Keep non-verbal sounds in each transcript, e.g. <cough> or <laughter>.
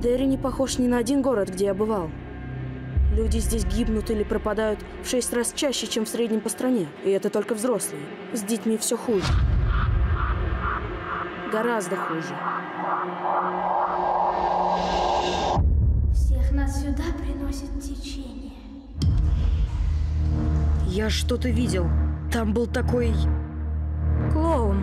Дерри не похож ни на один город, где я бывал. Люди здесь гибнут или пропадают в шесть раз чаще, чем в среднем по стране. И это только взрослые. С детьми все хуже. Гораздо хуже. Всех нас сюда приносит течение. Я что-то видел. Там был такой... Клоун.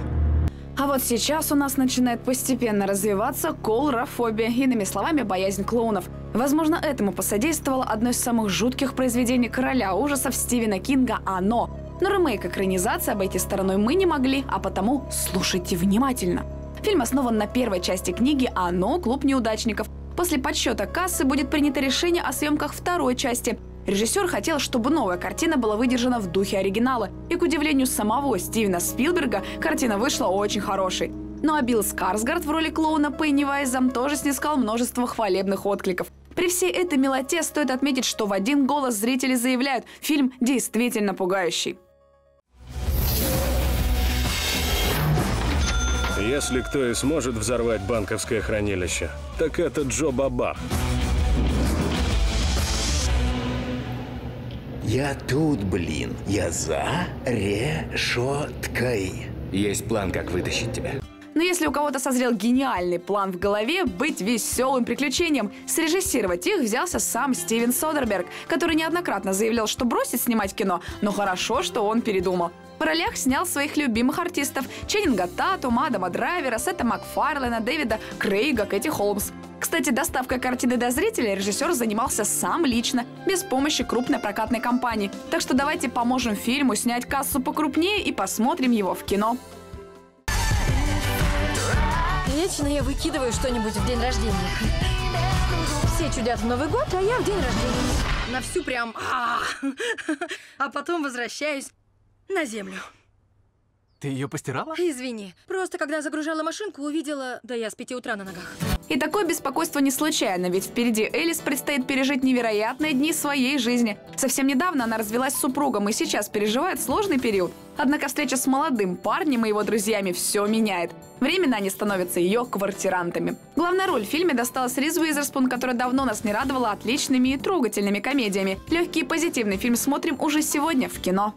Вот сейчас у нас начинает постепенно развиваться колрофобия, иными словами, боязнь клоунов. Возможно, этому посодействовало одно из самых жутких произведений короля ужасов Стивена Кинга «Оно». Но ремейк экранизации обойти стороной мы не могли, а потому слушайте внимательно. Фильм основан на первой части книги «Оно. Клуб неудачников». После подсчета кассы будет принято решение о съемках второй части. Режиссер хотел, чтобы новая картина была выдержана в духе оригинала. И, к удивлению самого Стивена Спилберга, картина вышла очень хорошей. Ну а Билл Скарсгард в роли клоуна Пеннивайза тоже снискал множество хвалебных откликов. При всей этой милоте стоит отметить, что в один голос зрители заявляют, фильм действительно пугающий. Если кто и сможет взорвать банковское хранилище, так это Джо Бабах. Я тут, блин. Я за решеткой. Есть план, как вытащить тебя. Но если у кого-то созрел гениальный план в голове быть веселым приключением, срежиссировать их взялся сам Стивен Содерберг, который неоднократно заявлял, что бросит снимать кино, но хорошо, что он передумал. В ролях снял своих любимых артистов Ченнинга Тату, Адама Драйвера, Сета Макфарлена, Дэвида Крейга, Кэти Холмс. Кстати, доставкой картины до зрителя режиссер занимался сам лично, без помощи крупной прокатной компании. Так что давайте поможем фильму снять кассу покрупнее и посмотрим его в кино. Вечно я выкидываю что-нибудь в день рождения. Все чудят в Новый год, а я в день рождения. На всю прям... а, <laughs> А потом возвращаюсь на землю. Ты ее постирала? Извини, просто когда загружала машинку, увидела... Да я с пяти утра на ногах. И такое беспокойство не случайно, ведь впереди Элис предстоит пережить невероятные дни своей жизни. Совсем недавно она развелась с супругом и сейчас переживает сложный период. Однако встреча с молодым парнем и его друзьями все меняет. Временно они становятся ее квартирантами. Главная роль в фильме досталась Риз Уизерспун, которая давно нас не радовала отличными и трогательными комедиями. Легкий и позитивный фильм смотрим уже сегодня в кино.